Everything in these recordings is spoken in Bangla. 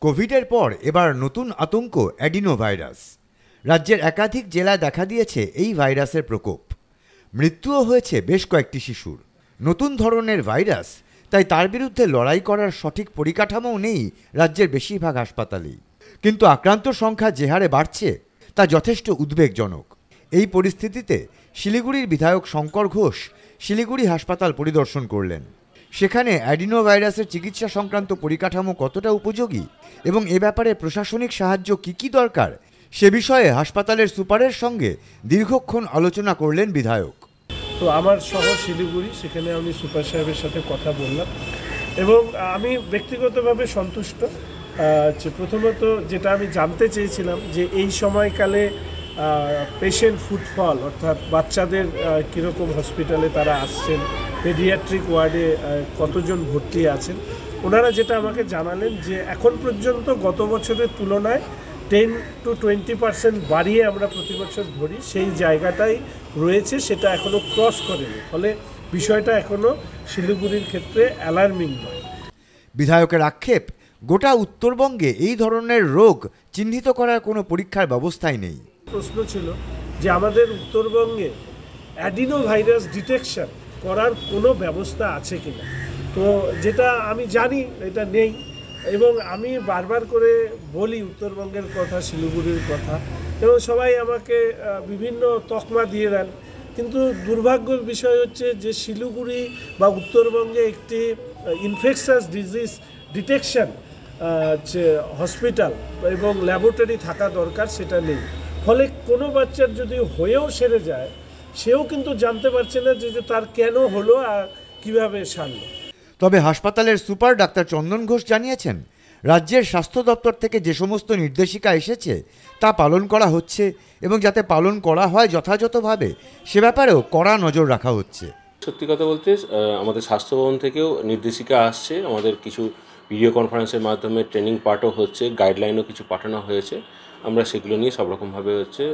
কোভিডের পর এবার নতুন আতঙ্ক অ্যাডিনো ভাইরাস রাজ্যের একাধিক জেলায় দেখা দিয়েছে এই ভাইরাসের প্রকোপ। মৃত্যুও হয়েছে বেশ কয়েকটি শিশুর। নতুন ধরনের ভাইরাস, তাই তার বিরুদ্ধে লড়াই করার সঠিক পরিকাঠামোও নেই রাজ্যের বেশিরভাগ হাসপাতালেই। কিন্তু আক্রান্ত সংখ্যা যে হারে বাড়ছে, তা যথেষ্ট উদ্বেগজনক। এই পরিস্থিতিতে শিলিগুড়ির বিধায়ক শঙ্কর ঘোষ শিলিগুড়ি হাসপাতাল পরিদর্শন করলেন। সেখানে অ্যাডিনো ভাইরাসের চিকিৎসা সংক্রান্ত পরিকাঠামো কতটা উপযোগী এবং এ ব্যাপারে প্রশাসনিক সাহায্য কি কি দরকার, সে বিষয়ে হাসপাতালের সুপারের সঙ্গে দীর্ঘক্ষণ আলোচনা করলেন বিধায়ক। তো আমার শহর শিলিগুড়ি, সেখানে আমি সুপার সাহেবের সাথে কথা বললাম এবং আমি ব্যক্তিগতভাবে সন্তুষ্ট। প্রথমত যেটা আমি জানতে চেয়েছিলাম যে এই সময়কালে পেশেন্ট ফুটফল অর্থাৎ বাচ্চাদের কীরকম হসপিটালে তারা আসছেন পেডিয়াট্রিক ওয়ার্ডে কতজন ভর্তি আছেন, ওনারা যেটা আমাকে জানালেন যে এখন পর্যন্ত গত বছরের তুলনায় টেন টু টোয়েন্টি পার্সেন্ট বাড়িয়ে আমরা প্রতি বছর ধরি, সেই জায়গাটাই রয়েছে, সেটা এখনও ক্রস করেনি। ফলে বিষয়টা এখনও শিলিগুড়ির ক্ষেত্রে অ্যালার্মিং নয়। বিধায়কের আক্ষেপ, গোটা উত্তরবঙ্গে এই ধরনের রোগ চিহ্নিত করার কোনো পরীক্ষার ব্যবস্থাই নেই। প্রশ্ন ছিল যে আমাদের উত্তরবঙ্গে অ্যাডিনো ভাইরাস ডিটেকশন করার কোনো ব্যবস্থা আছে কিনা। তো যেটা আমি জানি, এটা নেই এবং আমি বারবার করে বলি উত্তরবঙ্গের কথা, শিলিগুড়ির কথা এবং সবাই আমাকে বিভিন্ন তকমা দিয়ে দেন। কিন্তু দুর্ভাগ্যের বিষয় হচ্ছে যে শিলিগুড়ি বা উত্তরবঙ্গে একটি ইনফেকশাস ডিজিজ ডিটেকশন হসপিটাল এবং ল্যাবরেটরি থাকা দরকার, সেটা নেই। ফলে কোনো বাচ্চার যদি হয়েও সেরে যায় সেও কিন্তু জানতে পারছে না যে যে তার কেন হলো আর কীভাবে সারলো। তবে হাসপাতালের সুপার ডাক্তার চন্দন ঘোষ জানিয়েছেন রাজ্যের স্বাস্থ্য দপ্তর থেকে যে সমস্ত নির্দেশিকা এসেছে তা পালন করা হচ্ছে এবং যাতে পালন করা হয় যথাযথভাবে সে ব্যাপারেও কড়া নজর রাখা হচ্ছে। সত্যি কথা বলতে আমাদের স্বাস্থ্য ভবন থেকেও নির্দেশিকা আসছে। আমাদের কিছু ভিডিও কনফারেন্সের মাধ্যমে ট্রেনিং পার্টও হচ্ছে গাইডলাইনও কিছু পাঠানো হয়েছে। আমরা সেগুলো নিয়ে সব রকমভাবে হচ্ছে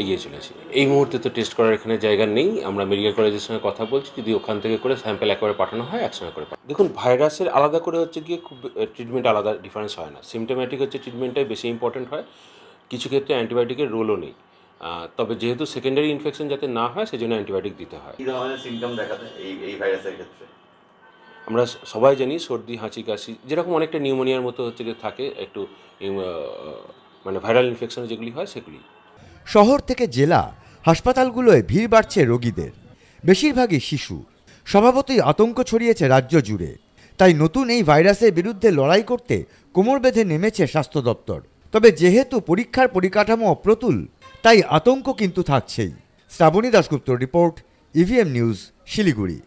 এগিয়ে চলেছি। এই মুহূর্তে তো টেস্ট করার এখানে জায়গা নেই। আমরা মেডিকেল কলেজের সঙ্গে কথা বলছি। যদি ওখান থেকে করে স্যাম্পেল একেবারে পাঠানো হয় একসঙ্গে করে। দেখুন ভাইরাসের আলাদা করে হচ্ছে গিয়ে খুব ট্রিটমেন্ট আলাদা ডিফারেন্স হয় না। সিমটোম্যাটিক হচ্ছে ট্রিটমেন্টটাই বেশি ইম্পর্টেন্ট হয়। কিছু ক্ষেত্রে অ্যান্টিবায়োটিকের রোলও নেই। তবে যেহেতু সেকেন্ডারি ইনফেকশন যাতে না হয় সেজন্য অ্যান্টিবায়োটিক দিতে হয়। কি ধরনের সিমটম দেখাতে এই এই ভাইরাসের ক্ষেত্রে? আমরা সবাই জানি সর্দি হাঁচি কাশি যেরকম অনেকটা নিউমোনিয়ার মতো হচ্ছে যে থাকে একটু মানে ভাইরাল ইনফেকশন যেগুলি হয় সেগুলি। শহর থেকে জেলা, হাসপাতালগুলোয় ভিড় বাড়ছে রোগীদের। বেশিরভাগই শিশু। স্বভাবতই আতঙ্ক ছড়িয়েছে রাজ্য জুড়ে। তাই নতুন এই ভাইরাসের বিরুদ্ধে লড়াই করতে কোমর বেঁধে নেমেছে স্বাস্থ্য দপ্তর। তবে যেহেতু পরীক্ষার পরিকাঠামো অপ্রতুল, তাই আতঙ্ক কিন্তু থাকছেই। Srabani Dasgupta report, EVM news, Siliguri.